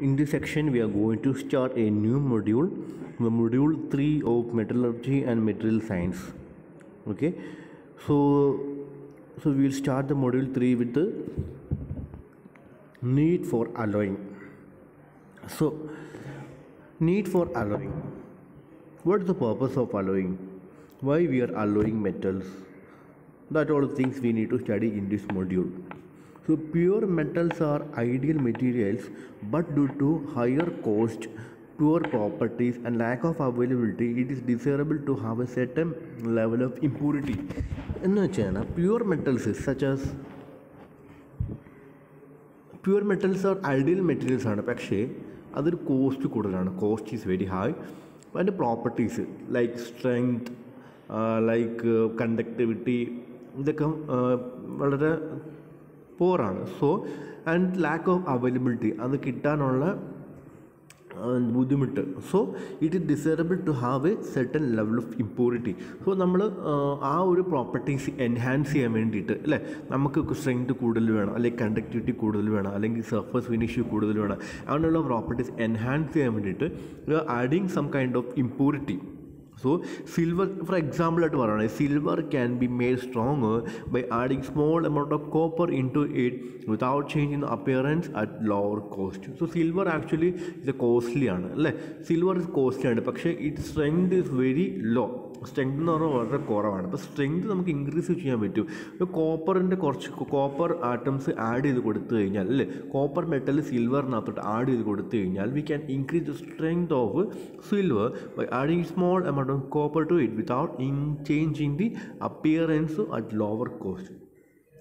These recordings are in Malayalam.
In this section, we are going to start a new module, the module 3 of metallurgy and material science. Okay, so so we will start the module 3 with the need for alloying. So, need for alloying. What is the purpose of alloying? Why we are alloying metals? That all things we need to study in this module. So pure metals are ideal materials, but due to higher cost, poor properties, and lack of availability, it is desirable to have a certain level of impurity. എന്ന് വെച്ചാൽ pure metals such as pure metals are ideal materials ആണ് പക്ഷേ അതൊരു കോസ്റ്റ് കൂടുതലാണ് കോസ്റ്റ് ഈസ് വെരി ഹൈ അതിന്റെ properties like strength like conductivity ഇതൊക്കെ വളരെ പോറാണ് so and lack of availability അത് കിട്ടാനുള്ള ബുദ്ധിമുട്ട്. So it is desirable to have a certain level of impurity so നമ്മൾ ആ ഒരു പ്രോപ്പർട്ടീസ് എൻഹാൻസ് ചെയ്യാൻ വേണ്ടിയിട്ട് അല്ലേ? നമുക്ക് സ്ട്രെങ്ത് കൂടുതൽ വേണം അല്ലെങ്കിൽ കണ്ടക്ടിവിറ്റി കൂടുതൽ വേണം അല്ലെങ്കിൽ സർഫസ് ഫിനിഷ് കൂടുതൽ വേണം. അങ്ങനെയുള്ള പ്രോപ്പർട്ടീസ് എൻഹാൻസ് ചെയ്യാൻ വേണ്ടിയിട്ട് adding some kind of impurity So silver, for example, at one, silver can be made stronger by adding small amount of copper into it without changing the appearance at lower cost. So silver actually is a costly one. Silver is costly, but its strength is very low. Strength എന്ന് പറഞ്ഞാൽ വളരെ കുറവാണ്. അപ്പോൾ സ്ട്രെങ്ത് നമുക്ക് ഇൻക്രീസ് ചെയ്യാൻ പറ്റും. ഇപ്പോൾ കോപ്പറിന്റെ കുറച്ച് കോപ്പർ ആറ്റംസ് ആഡ് ചെയ്ത് കൊടുത്തു കഴിഞ്ഞാൽ അല്ലേ? കോപ്പർ മെറ്റൽ സിൽവറിനകത്തോട്ട് ആഡ് ചെയ്ത് കൊടുത്തു കഴിഞ്ഞാൽ we can increase the strength of silver by adding small amount of copper to it without in changing the appearance at lower cost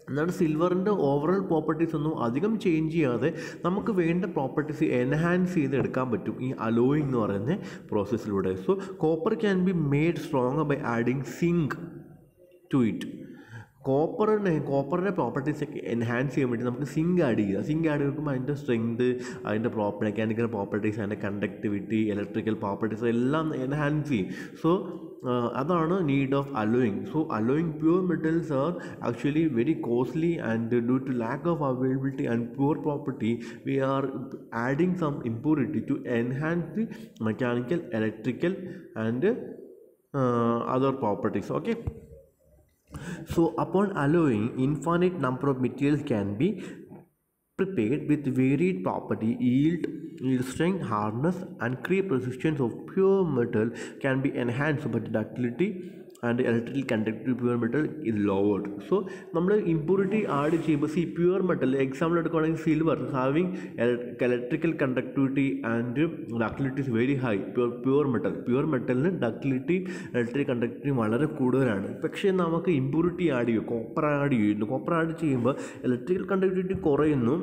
എന്നാൽ സിൽവറിന്റെ ഓവറോൾ പ്രോപ്പർട്ടീസ് ഒന്നും അധികം ചേഞ്ച് ചെയ്യാതെ നമുക്ക് വേണ്ട പ്രോപ്പർട്ടീസ് എൻഹാൻസ് ചെയ്ത് എടുക്കാൻ പറ്റും. ഈ അലോയിങ് എന്ന് പറയുന്ന പ്രോസസ്സിലൂടെ so copper can be made strong by adding zinc to it കോപ്പറിനെ കോപ്പറിന്റെ പ്രോപ്പർട്ടീസ് ഒക്കെ എൻഹാൻസ് ചെയ്യാൻ വേണ്ടി നമുക്ക് സിങ്ക് ആഡ് ചെയ്യുക സിങ്ക് ആഡ് ചെയ്യുമ്പോൾ അതിന്റെ സ്ട്രെങ്ത് അതിന്റെ പ്രോപ്പർ മെക്കാനിക്കൽ പ്രോപ്പർട്ടീസ് അതിന്റെ കണ്ടക്ടിവിറ്റി ഇലക്ട്രിക്കൽ പ്രോപ്പർട്ടീസ് എല്ലാം എൻഹാൻസ് ചെയ്യും. സോ അതാണ് need of alloying so alloying pure metals are actually very costly and due to lack of availability and pure property we are adding some impurity to enhance the mechanical electrical and other properties okay So upon alloying, infinite number of materials can be prepared with varied property, yield, yield strength, hardness, and creep resistance of pure metal can be enhanced, by ductility and electrical conductivity pure metal in lowered so നമ്മൾ ഇമ്പ്യൂരിറ്റി ആഡ് ചെയ്യുമ്പോൾ സി പ്യുവർ മെറ്റൽ എക്സാമ്പിൾ എടുക്കുകയാണെങ്കിൽ silver having electrical conductivity and ductility is very high pure pure metal pure മെറ്റലിന് ductility electric conductivity വളരെ കൂടുതലാണ്. പക്ഷേ നമുക്ക് ഇമ്പ്യൂരിറ്റി ആഡ് ചെയ്യും കോപ്പർ ആഡ് ചെയ്യുന്നു കോപ്പർ ആഡ് ചെയ്യുമ്പോൾ ഇലക്ട്രിക്കൽ കണ്ടക്ടിവിറ്റി കുറയുന്നു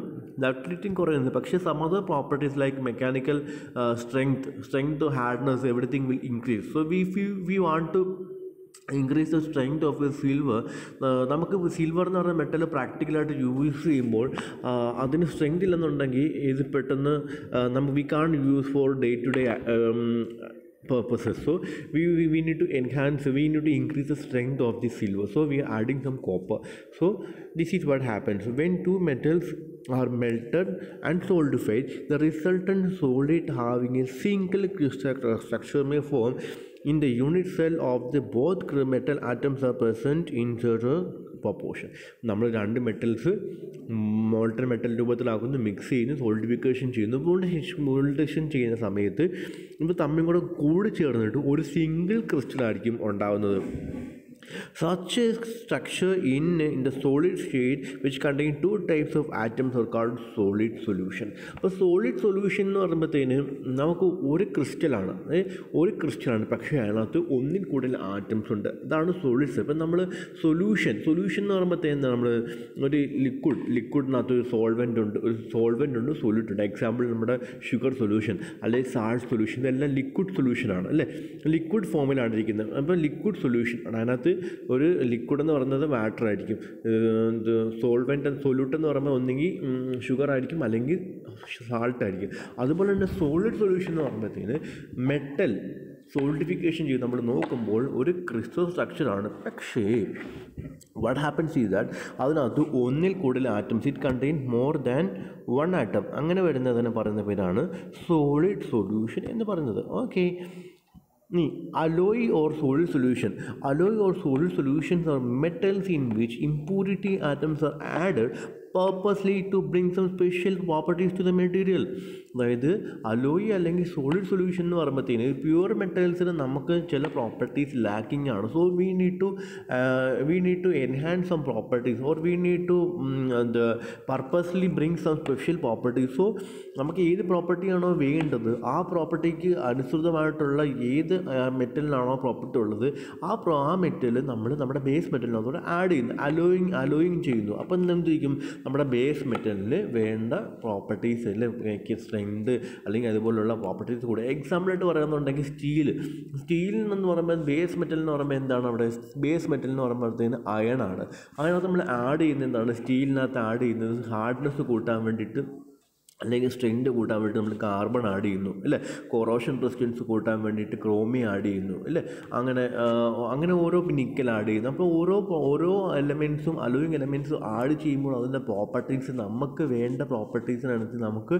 ഡക്ടിലിറ്റിയും കുറയുന്നു. പക്ഷേ some other properties like mechanical strength strength hardness everything will increase so we you we want to increase the strength of silver നമുക്ക് സിൽവർ എന്ന് പറയുന്ന മെറ്റൽ പ്രാക്ടിക്കലായിട്ട് യൂസ് ചെയ്യുമ്പോൾ അതിന് സ്ട്രെങ്ത് ഇല്ലെന്നുണ്ടെങ്കിൽ ഇത് പെട്ടെന്ന് നമുക്ക് we can use for day to day purposes so we, we we need to enhance we need to increase the strength of the silver so we are adding some copper so this is what happens when two metals are melted and solidified the resultant solid having a single crystal structure may form in the unit cell of the both metal atoms are present in zero proportion നമ്മൾ രണ്ട് മെറ്റൽസ് മോൾട്ടർ മെറ്റൽ രൂപത്തിലാക്കുന്നു മിക്സ് ചെയ്യുന്നു സോൾഡിഫിക്കേഷൻ ചെയ്യുന്നു മോൾഡേഷൻ ചെയ്യുന്ന സമയത്ത് ഇവ തമ്മിൽ കൂടെ കൂടി ചേർന്നിട്ട് ഒരു സിംഗിൾ ക്രിസ്റ്റലായിരിക്കും ഉണ്ടാകുന്നത് Such a structure in, in the solid state which contain two types of atoms are called solid solution. അപ്പോൾ സോളിഡ് സൊല്യൂഷൻ എന്ന് പറയുമ്പോഴത്തേന് നമുക്ക് ഒരു ക്രിസ്റ്റലാണ് ഒരു ക്രിസ്റ്റലാണ് പക്ഷേ അതിനകത്ത് ഒന്നിൽ കൂടുതൽ ആറ്റംസ് ഉണ്ട്. അതാണ് സോളിഡ്സ് ഇപ്പം നമ്മൾ സൊല്യൂഷൻ സൊല്യൂഷൻ എന്ന് പറയുമ്പോഴത്തേന് നമ്മൾ ഒരു ലിക്വിഡ് ലിക്വിഡിനകത്ത് ഒരു സോൾവെന്റ് ഉണ്ട്. ഒരു സോൾവെന്റ് ഉണ്ട് സൊല്യൂട്ട് ഉണ്ട്. എക്സാമ്പിൾ നമ്മുടെ ഷുഗർ സൊല്യൂഷൻ അല്ലെങ്കിൽ സാൾട്ട് സൊല്യൂഷൻ ഇതെല്ലാം ലിക്വിഡ് സൊല്യൂഷനാണ് അല്ലേ? ലിക്വിഡ് ഫോമിലാണ് ഇരിക്കുന്നത്. അപ്പോൾ ലിക്വിഡ് സൊല്യൂഷൻ ആണ്. അതിനകത്ത് ഒരു ലിക്വിഡ് എന്ന് പറയുന്നത് വാട്ടർ ആയിരിക്കും. സോൾവെന്റ് സൊല്യൂട്ട് എന്ന് പറയുമ്പോൾ ഒന്നെങ്കിൽ ഷുഗർ ആയിരിക്കും അല്ലെങ്കിൽ സാൾട്ട് ആയിരിക്കും. അതുപോലെ തന്നെ സോളിഡ് സൊല്യൂഷൻ എന്ന് പറയുമ്പോഴത്തേന് മെറ്റൽ സോൾഡിഫിക്കേഷൻ ചെയ്ത് നമ്മൾ നോക്കുമ്പോൾ ഒരു ക്രിസ്റ്റൽ സ്ട്രക്ചറാണ് പക്ഷേ വാട്ട് ഹാപ്പൻസ് ഈസ് ദാറ്റ് അതിനകത്ത് ഒന്നിൽ കൂടുതൽ atoms it contain more than one atom അങ്ങനെ വരുന്നതിനെ പറയുന്ന പേരാണ് സോളിഡ് സൊല്യൂഷൻ എന്ന് പറയുന്നത്. Okay alloy or solid solution. Alloy or solid solutions are metals in which impurity atoms are added purposely to bring some special properties to the material. അതായത് അലോയി അല്ലെങ്കിൽ സോളിഡ് സൊല്യൂഷൻ എന്ന് പറയുമ്പോഴത്തേന് പ്യുവർ മെറ്റൽസിന് നമുക്ക് ചില പ്രോപ്പർട്ടീസ് ലാക്കിംഗ് ആണ്. So we need to we need to enhance some properties or we need to എന്ത് purposely bring some special properties so നമുക്ക് ഏത് പ്രോപ്പർട്ടിയാണോ വേണ്ടത് ആ പ്രോപ്പർട്ടിക്ക് അനുസൃതമായിട്ടുള്ള ഏത് മെറ്റലിനാണോ പ്രോപ്പർട്ടി ഉള്ളത് ആ പ്രോ ആ മെറ്റൽ നമ്മൾ നമ്മുടെ ബേസ് മെറ്റലിനോട് ആഡ് ചെയ്യുന്നു. അലോയിങ് അലോയിങ് ചെയ്യുന്നു. അപ്പം എന്തായിരിക്കും നമ്മുടെ ബേസ് മെറ്റലിന് വേണ്ട പ്രോപ്പർട്ടീസ് അല്ലെങ്കിൽ സ്ട്രെങ്ത് അല്ലെങ്കിൽ അതുപോലുള്ള പ്രോപ്പർട്ടീസ് കൂടെ. എക്സാമ്പിളായിട്ട് പറയുന്നുണ്ടെങ്കിൽ സ്റ്റീൽ സ്റ്റീൽ എന്ന് പറയുമ്പോൾ ബേസ് മെറ്റൽ എന്ന് പറയുമ്പോൾ എന്താണ് അവിടെ? ബേസ് മെറ്റൽ എന്ന് പറയുമ്പോഴത്തേന് അയൺ ആണ്. അതിനകത്ത് നമ്മൾ ആഡ് ചെയ്യുന്ന എന്താണ്? സ്റ്റീലിനകത്ത് ആഡ് ചെയ്യുന്നത് ഹാർഡ്നെസ് കൂട്ടാൻ വേണ്ടിയിട്ട് അല്ലെങ്കിൽ സ്ട്രെങ്ത് കൂട്ടാൻ വേണ്ടി നമ്മൾ കാർബൺ ആഡ് ചെയ്യുന്നു അല്ലേ? കൊറോഷൻ റെസിസ്റ്റൻസ് കൂട്ടാൻ വേണ്ടിയിട്ട് ക്രോമി ആഡ് ചെയ്യുന്നു അല്ലേ? അങ്ങനെ അങ്ങനെ ഓരോ നിക്കൽ ആഡ് ചെയ്യുന്നു. അപ്പോൾ ഓരോ ഓരോ എലമെൻസും അലോയിങ് എലമെൻസും ആഡ് ചെയ്യുമ്പോൾ അതിന്റെ പ്രോപ്പർട്ടീസ് നമുക്ക് വേണ്ട പ്രോപ്പർട്ടീസിനനുസരിച്ച് നമുക്ക്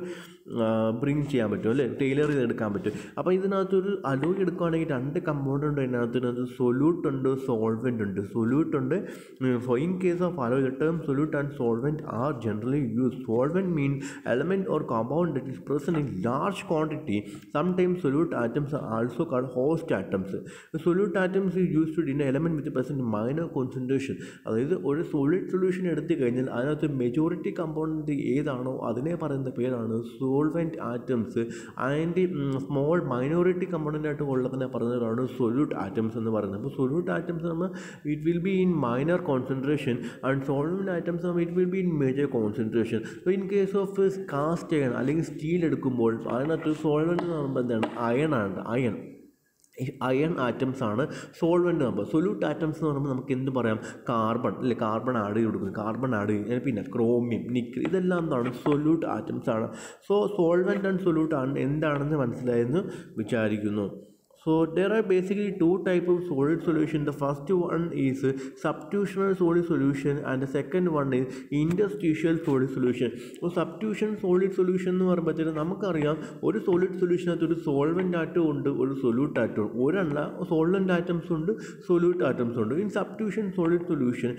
ബ്രിങ് ചെയ്യാൻ പറ്റും അല്ലേ? ടൈലർ ചെയ്തെടുക്കാൻ പറ്റും. അപ്പോൾ ഇതിനകത്തൊരു അലോയ് എടുക്കുകയാണെങ്കിൽ രണ്ട് കമ്പൗണ്ട് ഉണ്ട് അതിനകത്ത്. ഇതിനകത്ത് സൊല്യൂട്ട് ഉണ്ട് സോൾവെന്റ് ഉണ്ട്. സൊല്യൂട്ട് ഉണ്ട് so in case of alloy term solute and solvent are generally use solvent mean mean element or compound that is present in large quantity. Sometimes solute atoms are also called host atoms. Solute atoms is used to in element with present minor concentration. അതായത് ഒരു സോളിഡ് സൊല്യൂഷൻ എടുത്തു കഴിഞ്ഞാൽ അതിനകത്ത് മെജോറിറ്റി കമ്പോണന്റ് ഏതാണോ അതിനെ പറയുന്ന പേരാണ് സോൾവെന്റ് ആറ്റംസ് അതിന്റെ സ്മോൾ മൈനോറിറ്റി കമ്പോണന്റ് ആയിട്ട് ഉള്ളതിനെ പറയുന്നതാണ് സൊല്യൂട്ട് ആറ്റംസ് എന്ന് പറയുന്നത് അപ്പോൾ സൊല്യൂട്ട് ആറ്റംസ് നമ്മൾ it will be in minor concentration and solvent atoms it will be in major concentration so in case of cast iron അല്ലെങ്കിൽ സ്റ്റീൽ എടുക്കുമ്പോൾ അതിനകത്ത് എന്ന് പറയുമ്പോൾ എന്താണ്? അയൺ ആണ് അയൺ അയൺ ആറ്റംസ് ആണ് സോൾവെന്റ് നമ്പർ സൊല്യൂട്ട് ആറ്റംസ് എന്ന് പറയുമ്പോൾ നമുക്ക് എന്ത് പറയാം? കാർബൺ അല്ലെ? കാർബൺ ആഡ് ചെയ്ത് കൊടുക്കുന്നു. കാർബൺ ആഡ് ചെയ്യുന്നത് പിന്നെ ക്രോമിയം നിക്കൽ ഇതെല്ലാം എന്താണ്? സൊല്യൂട്ട് ആറ്റംസ് ആണ്. സോ സോൾവെന്റ് ആൻഡ് സൊല്യൂട്ട് ആണ് എന്താണെന്ന് മനസ്സിലായെന്ന് വിചാരിക്കുന്നു. So there are basically two type of solid solution. The first one is substitutional solid solution and the second one is interstitial solid solution. So substitution solid solution എന്ന് പറയുമ്പോഴത്തേക്കും നമുക്കറിയാം ഒരു സോളിഡ് സൊല്യൂഷനകത്ത് ഒരു സോൾവെന്റ് ആറ്റം ഉണ്ട് ഒരു സൊല്യൂട്ട് ആറ്റം ഒരെണ്ണ സോൾവെന്റ് ആറ്റംസ് ഉണ്ട് സൊല്യൂട്ട് ആറ്റംസ് ഉണ്ട് in substitution solid solution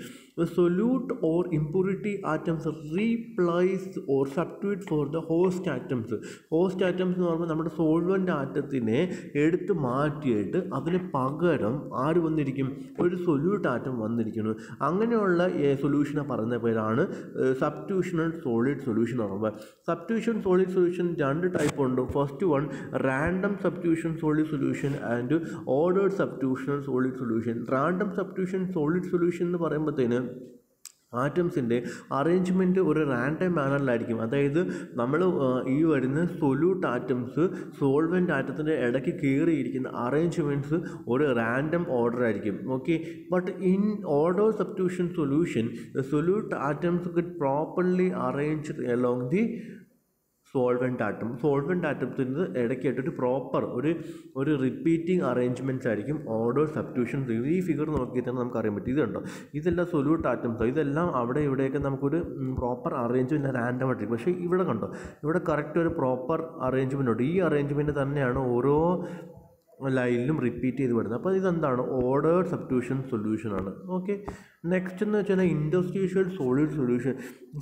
solute or impurity atoms replace or substitute for the host atoms host atoms എന്ന് പറയുമ്പോൾ നമ്മുടെ സോൾവെന്റ് ആറ്റത്തിനെ എടുത്ത് മാറ്റിയിട്ട് അതിന് പകരം ആര് വന്നിരിക്കും? ഒരു സൊല്യൂട്ട് ആറ്റം വന്നിരിക്കുന്നു. അങ്ങനെയുള്ള സൊല്യൂഷനെ പറയുന്ന പേരാണ് സബ്സ്റ്റിറ്റ്യൂഷണൽ സോളിഡ് സൊല്യൂഷൻ എന്ന് പറയുമ്പോൾ സബ്സ്റ്റിറ്റ്യൂഷൻ സോളിഡ് സൊല്യൂഷൻ രണ്ട് ടൈപ്പ് ഉണ്ട്. First one random substitution solid solution and ordered substitutional solid solution random substitution solid solution എന്ന് പറയുമ്പോഴത്തേന് ആറ്റംസിന്റെ അറേഞ്ച്മെന്റ് ഒരു റാൻഡം മാനറിലായിരിക്കും അതായത് നമ്മൾ ഈ വരുന്ന സൊല്യൂട്ട് ആറ്റംസ് സോൾവെന്റ് ആറ്റത്തിന്റെ ഇടയ്ക്ക് കയറിയിരിക്കുന്ന അറേഞ്ച്മെന്റ്സ് ഒരു റാൻഡം ഓർഡർ ആയിരിക്കും. Okay but in order substitution solution the solute atoms get properly arranged along the solvent atom solvent ആറ്റത്തിന്റെ ഇടയ്ക്കായിട്ട് ഒരു പ്രോപ്പർ ഒരു ഒരു റിപ്പീറ്റിംഗ് അറേഞ്ച്മെന്റ്സ് ആയിരിക്കും ഓർഡർ സബ്സ്റ്റിറ്റ്യൂഷൻ ഈ ഫിഗർ നോക്കിയിട്ട് തന്നെ നമുക്ക് അറിയാൻ പറ്റും. ഇതുണ്ടോ? ഇതെല്ലാം സൊല്യൂട്ട് ആറ്റംസ് ഇതെല്ലാം അവിടെ ഇവിടെയൊക്കെ നമുക്കൊരു പ്രോപ്പർ അറേഞ്ച്മെന്റ് റാൻഡം ആയിട്ടിരിക്കും. പക്ഷേ ഇവിടെ കണ്ടോ? ഇവിടെ കറക്റ്റ് ഒരു പ്രോപ്പർ അറേഞ്ച്മെന്റ് ഉണ്ട്. ഈ അറേഞ്ച്മെന്റ് തന്നെയാണ് ഓരോ ലൈനിലും റിപ്പീറ്റ് ചെയ്ത് വരുന്നത്. അപ്പോൾ ഇതെന്താണ്? ഓർഡർ സബ്സ്റ്റിറ്റ്യൂഷൻ സൊല്യൂഷനാണ് ഓക്കെ നെക്സ്റ്റ് എന്ന് വെച്ചാൽ interstitial solid solution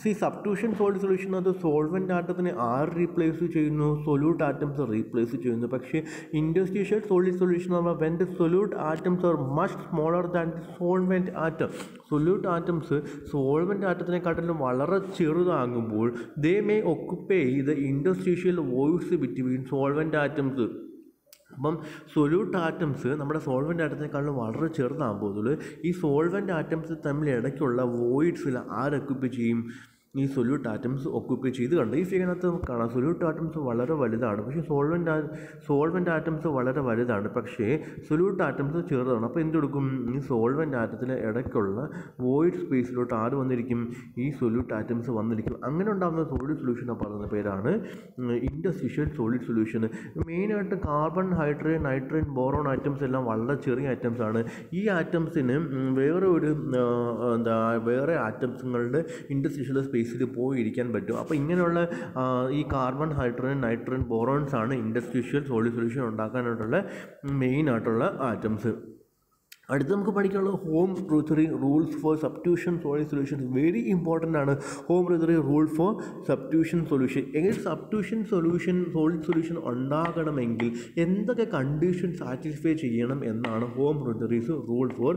C substitution solid solution അത് സോൾവെന്റ് ആറ്റത്തിനെ ആർ റീപ്ലേസ് ചെയ്യുന്നു? സൊല്യൂട്ട് ആറ്റംസ് റീപ്ലേസ് ചെയ്യുന്നു. പക്ഷേ ഇൻഡസ്ട്രീഷ്യൽ സോളിഡ് സൊല്യൂഷൻ എന്ന് പറഞ്ഞാൽ when the solute atoms are much smaller than solvent atom solute atoms solvent ആറ്റത്തിനെക്കാട്ടിലും വളരെ ചെറുതാകുമ്പോൾ they may occupy the interstitial voids between solvent atoms അപ്പം സൊല്യൂട്ട് ആറ്റംസ് നമ്മുടെ സോൾവെന്റ് ആറ്റത്തിനേക്കാളും വളരെ ചെറുതാകുമ്പോൾ ഈ സോൾവെന്റ് ആറ്റംസ് തമ്മിൽ ഇടയ്ക്കുള്ള വോയിഡ്സിൽ ആരൊക്കുപ്പ് ചെയ്യും? ഈ സൊല്യൂട്ട് ആറ്റംസ് ഒക്യുപ്പൈ ചെയ്ത് കണ്ട് ഈ ഫിഗറിനകത്ത് നമുക്ക് കാണാം. സൊല്യൂട്ട് ആറ്റംസ് വളരെ വലുതാണ്. പക്ഷേ സോൾവെന്റ് സോൾവെന്റ് ആറ്റംസ് വളരെ വലുതാണ്. പക്ഷേ സൊല്യൂട്ട് ആറ്റംസ് ചെറുതാണ്. അപ്പോൾ എന്തെടുക്കും? ഈ സോൾവെന്റ് ആറ്റത്തിന് ഇടയ്ക്കുള്ള വോയിഡ് സ്പേസിലോട്ട് ആര് വന്നിരിക്കും? ഈ സൊല്യൂട്ട് ആറ്റംസ് വന്നിരിക്കും. അങ്ങനെ ഉണ്ടാകുന്ന സോളിഡ് സൊല്യൂഷൻ പറയുന്ന പേരാണ് ഇൻഡസ്ട്രിഷ്യൽ സോളിഡ് സൊല്യൂഷൻ മെയിനായിട്ട് carbon hydrogen nitrogen boron atoms എല്ലാം വളരെ ചെറിയ ആറ്റംസ് ആണ്. ഈ ആറ്റംസിന് വേറെ ഒരു എന്താ വേറെ ആറ്റംസുകളുടെ ഇൻഡസ്ട്രിഷ്യൽ സ്പേസിൽ പോയി ഇരിക്കാൻ പറ്റും. അപ്പോൾ ഇങ്ങനെയുള്ള ഈ കാർബൺ ഹൈഡ്രജൻ നൈട്രജൻ ബോറോൺസാണ് ഇൻഡസ്ട്രിഷ്യൽ സോളിഡ് സൊല്യൂഷൻ ഉണ്ടാക്കാനായിട്ടുള്ള മെയിൻ ആയിട്ടുള്ള ആറ്റംസ്. അടുത്ത് നമുക്ക് പഠിക്കാനുള്ള Hume Rothery rules for substitution solid solution very important ആണ് Hume Rothery rule for substitution solution എങ്ങനെ സബ്റ്റ്യൂഷൻ സൊല്യൂഷൻ സോളി സൊല്യൂഷൻ ഉണ്ടാകണമെങ്കിൽ എന്തൊക്കെ കണ്ടീഷൻ സാറ്റിസ്ഫൈ ചെയ്യണം എന്നാണ് Hume Rothery's rule for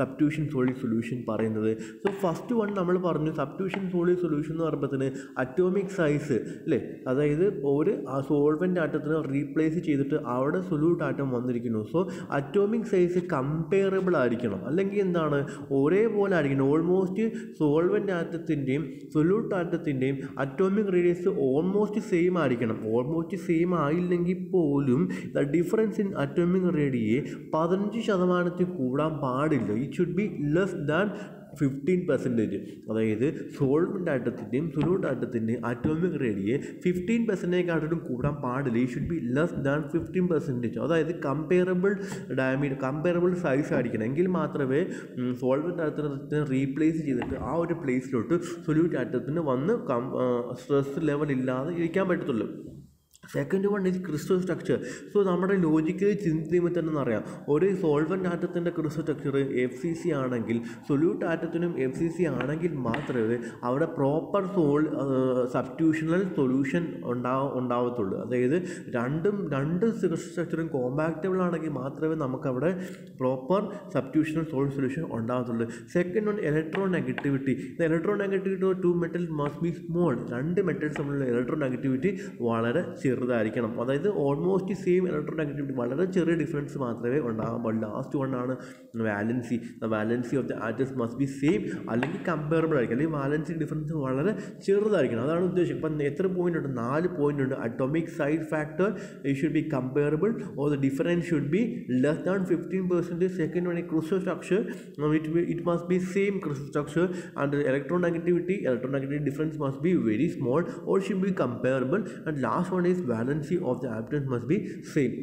substitution solid solution പറയുന്നത്. സോ ഫസ്റ്റ് വൺ നമ്മൾ പറഞ്ഞു സബ്റ്റ്യൂഷൻ സോളി സൊല്യൂഷൻ എന്ന് പറയുമ്പോഴത്തേന് അറ്റോമിക് സൈസ് അല്ലേ അതായത് ഒരു ആ സോൾവെന്റ് ആറ്റത്തിന് റീപ്ലേസ് ചെയ്തിട്ട് അവിടെ സൊല്യൂട്ട് ആറ്റം വന്നിരിക്കുന്നു. സോ അറ്റോമിക് സൈസ് കമ്പയറബിൾ ആയിരിക്കണം. അല്ലെങ്കിൽ എന്താണ്? ഒരേപോലെ ആയിരിക്കണം. ഓൾമോസ്റ്റ് സോൾവെന്റ് ആറ്റത്തിന്റെയും സൊല്യൂട്ട് ആറ്റത്തിന്റെയും അറ്റോമിക് റേഡിയസ് ഓൾമോസ്റ്റ് സെയിം ആയിരിക്കണം. ഓൾമോസ്റ്റ് സെയിം ആയില്ലെങ്കിൽ പോലും the difference in atomic radii പതിനഞ്ച് ശതമാനത്തിൽ കൂടാൻ പാടില്ല. It should be less than fifteen percentage അതായത് സോൾവെന്റ് ആറ്റത്തിന്റെയും സൊല്യൂട്ട് ആറ്റത്തിന്റെയും അറ്റോമിക് റേഡിയെ ഫിഫ്റ്റീൻ പെർസെന്റേജായിട്ടും കൂടാൻ പാടില്ല. ഈ should be less than fifteen percentage അതായത് കമ്പയറബിൾ ഡാമേജ് കമ്പയറബിൾ സൈസ് ആയിരിക്കണം. എങ്കിൽ മാത്രമേ സോൾവെന്റ് ആറ്റത്തിന് റീപ്ലേസ് ചെയ്തിട്ട് ആ ഒരു പ്ലേസിലോട്ട് സൊല്യൂട്ട് ആറ്റത്തിന് വന്ന് സ്ട്രെസ് ലെവൽ ഇല്ലാതെ ഇരിക്കാൻ പറ്റത്തുള്ളൂ. Second one is crystal structure so നമ്മുടെ ലോജിക്കലി ചിന്തിക്കുമ്പോൾ തന്നെ അറിയാം. ഒരു solvent ആറ്റത്തിന്റെ crystal structure F C C ആണെങ്കിൽ സൊല്യൂട്ട് ആറ്റത്തിനും എഫ് സി സി ആണെങ്കിൽ മാത്രമേ അവിടെ പ്രോപ്പർ സോൾ സബ്റ്റ്യൂഷണൽ സൊല്യൂഷൻ ഉണ്ടാ ഉണ്ടാവത്തുള്ളൂ. അതായത് രണ്ടും രണ്ട് ക്രിസ്റ്റൽ സ്ട്രക്ചറും കോമ്പാക്റ്റബിൾ ആണെങ്കിൽ മാത്രമേ നമുക്കവിടെ proper substitutional solid solution ഉണ്ടാകത്തുള്ളൂ second one electronegativity electronegativity to metal must be small രണ്ട് മെറ്റൽസ് തമ്മിലുള്ള ഇലക്ട്രോ നെഗറ്റിവിറ്റി വളരെ ചെറുതായിരിക്കണം. അതായത് ഓൾമോസ്റ്റ് സെയിം ഇലക്ട്രോ നെഗറ്റിവിറ്റി വളരെ ചെറിയ ഡിഫറൻസ് മാത്രമേ ഉണ്ടാകാൻ പാടില്ല last വണ്ണാണ് valency the valency of the atoms must be same അല്ലെങ്കിൽ കമ്പയറബിൾ ആയിരിക്കും. അല്ലെങ്കിൽ വാലൻസി ഡിഫറൻസ് വളരെ ചെറുതായിരിക്കണം. അതാണ് ഉദ്ദേശം. ഇപ്പം എത്ര പോയിന്റ് ഉണ്ട്? നാല് പോയിന്റ് ഉണ്ട്. Atomic side factor should be comparable or the difference should be less than fifteen percent second one crystal structure it it must be same crystal structure and electronegativity electronegativity difference must be very small or should be comparable and last one is valency of the atoms must be same.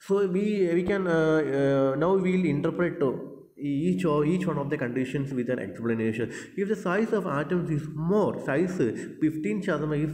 So we we can uh, uh, now we'll interpret uh, each or each one of the conditions with an explanation. If the size of atoms is more size fifteen ശതമാനം ഈ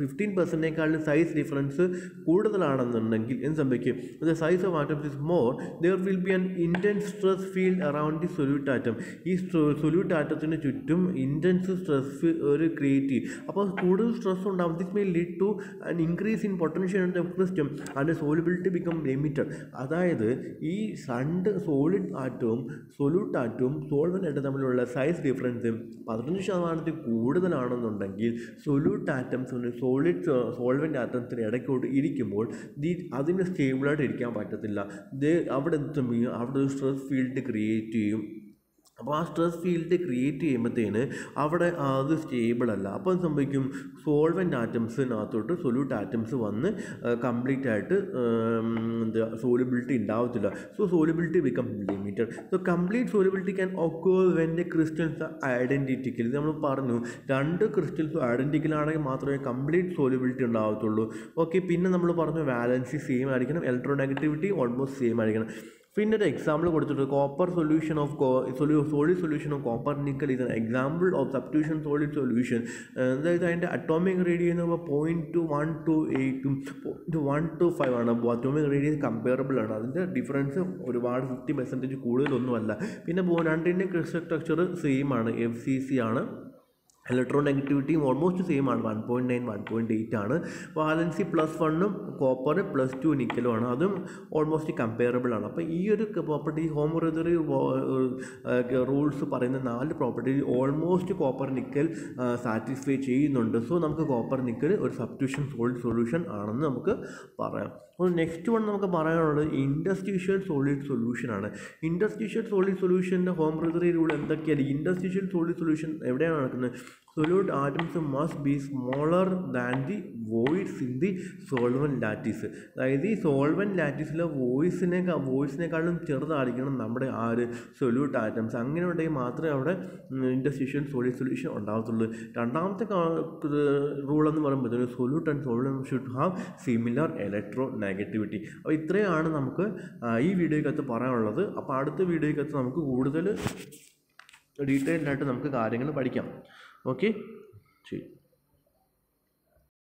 ഫിഫ്റ്റീൻ പെർസെന്റേക്കാളും സൈസ് ഡിഫറൻസ് കൂടുതലാണെന്നുണ്ടെങ്കിൽ എന്ത് സംഭവിക്കും? The size of atoms is more there will be an intense stress field around the solute atom ഈ സൊല്യൂട്ട് ആറ്റത്തിന് ചുറ്റും ഇന്റൻസ് സ്ട്രെസ് ഒരു ക്രിയേറ്റ് ചെയ്യും. അപ്പോൾ കൂടുതൽ സ്ട്രെസ് ഉണ്ടാകും this may lead to an increase in potential of the crystal and solubility become limited അതായത് ഈ രണ്ട് സോളിഡ് ആറ്റവും സൊല്യൂട്ട് ആറ്റവും സോൾവന്റ് ആറ്റം തമ്മിലുള്ള സൈസ് ഡിഫറൻസ് പതിനഞ്ച് ശതമാനത്തിൽ കൂടുതലാണെന്നുണ്ടെങ്കിൽ സൊല്യൂട്ട് ആറ്റംസ് സോളിഡ് സോൾവന്റ് ആറ്റംസിന് ഇടയ്ക്കോട്ട് ഇരിക്കുമ്പോൾ ദി അതിന് സ്റ്റേബിളായിട്ട് ഇരിക്കാൻ പറ്റത്തില്ല. അവിടെ എന്ത് അവിടെ ഒരു സ്ട്രെസ് ഫീൽഡ് ക്രിയേറ്റ് ചെയ്യും. അപ്പോൾ ആ സ്ട്രെസ് ഫീൽഡ് ക്രിയേറ്റ് ചെയ്യുമ്പോഴത്തേന് അവിടെ അത് സ്റ്റേബിൾ അല്ല. അപ്പോൾ സംഭവിക്കും? സോൾവെന്റ് ആറ്റംസിനകത്തോട്ട് സൊല്യൂട്ട് ആറ്റംസ് വന്ന് കംപ്ലീറ്റ് ആയിട്ട് എന്താ സോലിബിലിറ്റി ഉണ്ടാവത്തില്ല so solubility become limited so complete solubility can occur when the crystals identical ഇത് നമ്മൾ പറഞ്ഞു രണ്ട് ക്രിസ്റ്റൽസ് ഐഡന്റിക്കലാണെങ്കിൽ മാത്രമേ കംപ്ലീറ്റ് സോലിബിലിറ്റി ഉണ്ടാവത്തുള്ളൂ ഓക്കെ പിന്നെ നമ്മൾ പറഞ്ഞു വാലൻസി സെയിം ആയിരിക്കണം ഇലക്ട്രോ നെഗറ്റിവിറ്റി ഓൾമോസ്റ്റ് സെയിം ആയിരിക്കണം. പിന്നെ ഒരു എക്സാമ്പിൾ കൊടുത്തിട്ട് copper solution of solid solution of copper nickel ഇത് example of substitution solid solution അതായത് അതിന്റെ അറ്റോമിക് റേഡിയോ എന്ന് പറയുമ്പോൾ പോയിന്റ് ടു വൺ ടു എയ്റ്റും പോയിന്റ് വൺ ടു ഫൈവ് ആണ്. അപ്പോൾ അറ്റോമിക് റേഡിയോ കമ്പയറബിൾ ആണ്. അതിന്റെ ഡിഫറൻസ് ഒരുപാട് ഫിഫ്റ്റി പെർസെന്റേജ് കൂടുതലൊന്നുമല്ല. പിന്നെ രണ്ടിന്റെ ക്രിസ്റ്റൽ സ്ട്രക്ചർ സെയിം ആണ്. എഫ് സി സി ആണ്. ഇലക്ട്രോ നെഗറ്റിവിറ്റിയും ഓൾമോസ്റ്റ് സെയിം ആണ്. One point nine one point eight ആണ്. വാലൻസി പ്ലസ് വണ്ണും കോപ്പർ പ്ലസ് ടു നിക്കലും ആണ്. അതും ഓൾമോസ്റ്റ് കമ്പയറബിൾ ആണ്. അപ്പോൾ ഈ ഒരു പ്രോപ്പർട്ടി ഹോമോറെതറി റൂൾസ് പറയുന്ന നാല് property almost copper nickel satisfy ചെയ്യുന്നുണ്ട്. സോ നമുക്ക് കോപ്പർ നിക്കൽ ഒരു സബ്സ്റ്റിറ്റ്യൂഷൻ സോൾഡ് സൊല്യൂഷൻ ആണെന്ന് നമുക്ക് പറയാം. അപ്പോൾ നെക്സ്റ്റ് വൺ നമുക്ക് പറയാനുള്ളത് ഇൻഡസ്ട്രീഷ്യൽ സോളിഡ് സൊല്യൂഷനാണ് ഇൻഡസ്ട്രീഷ്യൽ സോളിഡ് സൊല്യൂഷന്റെ ഹോം ബ്രദറി റൂൾ എന്തൊക്കെയാണ് ഇൻഡസ്ട്രീഷ്യൽ സോളിഡ് സൊല്യൂഷൻ എവിടെയാണ് നടക്കുന്നത്? Solute atoms must be smaller than the voids in the solvent lattice അതായത് ഈ സോൾവൻ ലാറ്റീസിലെ വോയിസിനെ വോയിസിനെക്കാളും ചെറുതായിരിക്കണം നമ്മുടെ ആ ഒരു സൊല്യൂട്ട് ആറ്റംസ് അങ്ങനെ ഉണ്ടെങ്കിൽ മാത്രമേ അവിടെ ഇൻഡസ്ട്രീഷ്യൽ സോളിഡ് സൊല്യൂഷൻ ഉണ്ടാകത്തുള്ളൂ. രണ്ടാമത്തെ റൂൾ എന്ന് പറയുമ്പോൾ solute and solvent should have similar electronegativity അപ്പോൾ ഇത്രയാണ് നമുക്ക് ഈ വീഡിയോയ്ക്കകത്ത് പറയാനുള്ളത്. അപ്പോൾ അടുത്ത വീഡിയോയ്ക്കകത്ത് നമുക്ക് കൂടുതൽ ഡീറ്റെയിൽഡായിട്ട് നമുക്ക് കാര്യങ്ങൾ പഠിക്കാം. ഓക്കെ ശരി